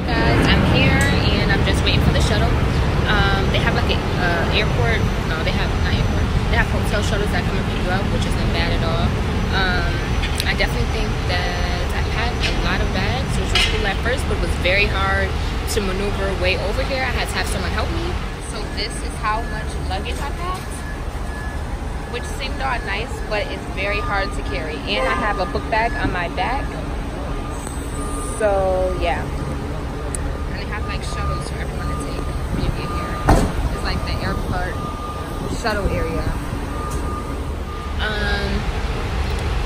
Guys, I'm here and i'm just waiting for the shuttle. Um they have like a uh, airport. No they have not airport. They have hotel shuttles that come and pick you up which isn't bad at all. Um i definitely think that i packed a lot of bags which was cool at first but it was very hard to maneuver way over here. I had to have someone help me. So this is how much luggage i packed which seemed all nice but it's very hard to carry. And i have a book bag on my back. So yeah. And they have like shuttles for everyone to take when you get here. It's like the airport shuttle area.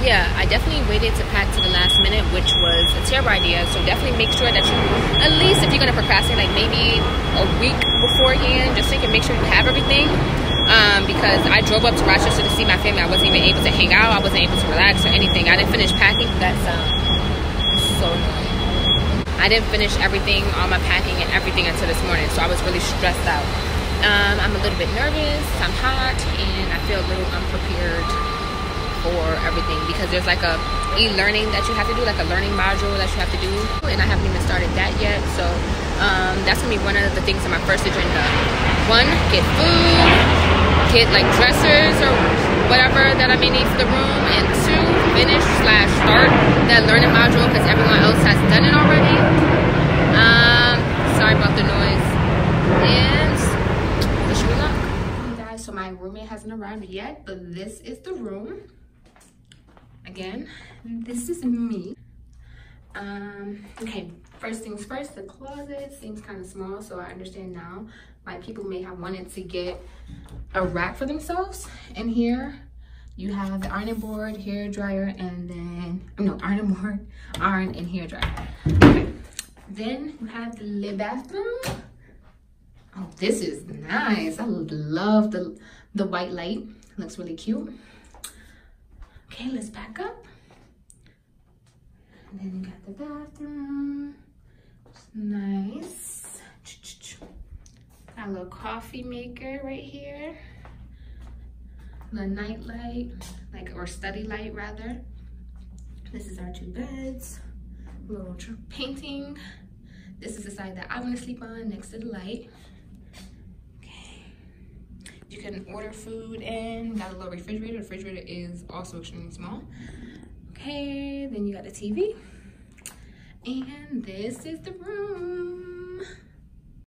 Yeah, I definitely waited to pack to the last minute, which was a terrible idea. So definitely make sure that you, at least if you're gonna procrastinate, like maybe a week beforehand, just so you can make sure you have everything. Um, because I drove up to Rochester to see my family. I wasn't even able to hang out. I wasn't able to relax or anything. I didn't finish packing. That's um, so annoying. I didn't finish everything, all my packing and everything until this morning, so I was really stressed out. Um, I'm a little bit nervous, I'm hot, and I feel a little unprepared everything because there's like a e-learning that you have to do, like a learning module that you have to do, and I haven't even started that yet. So um, that's gonna be one of the things on my first agenda. One, get food, get like dressers or whatever that I may need for the room, and two, finish slash start that learning module because everyone else has done it already. Um, sorry about the noise. And wish me luck. Hey guys, so my roommate hasn't arrived yet, but this is the room. Again, this is me. Um, okay, first things first, the closet seems kind of small, so I understand now why people may have wanted to get a rack for themselves. And here you have the ironing board, hair dryer, and then, no, ironing board, iron, and hair dryer. Okay. Then you have the bathroom. Oh, this is nice. I love the, the white light. Looks really cute. Okay, let's back up. And then you got the bathroom. Nice. Got a little coffee maker right here. The night light, like or study light rather. This is our two beds. Little painting. This is the side that I want to sleep on next to the light. You can order food in. Got a little refrigerator. The refrigerator is also extremely small. Okay, then you got the TV. And this is the room.